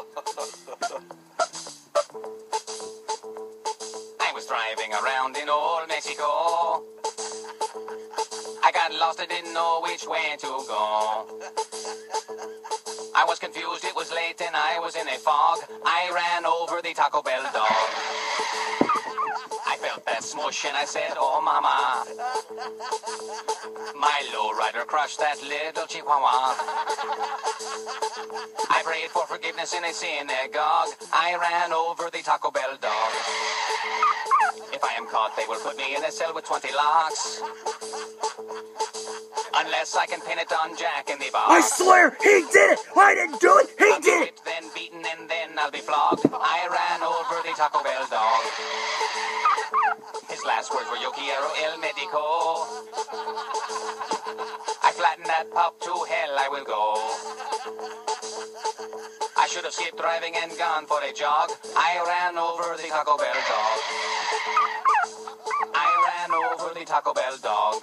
I was driving around in old Mexico. I got lost, I didn't know which way to go. I was confused, it was late and I was in a fog. I ran over the Taco Bell dog. I felt that smush and I said, oh mama. My lowrider crushed that little chihuahua. I prayed for forgiveness in a synagogue. I ran over the Taco Bell dog. If I am caught, they will put me in a cell with 20 locks. Unless I can pin it on Jack in the box. I swear he did it! I didn't do it! He I'll did it! it, then beaten, and then I'll be flogged. I ran over the Taco Bell dog. His last words were Yo quiero el medico. I flatten that pup to hell I will go. Should have skipped driving and gone for a jog. I ran over the Taco Bell dog. I ran over the Taco Bell dog.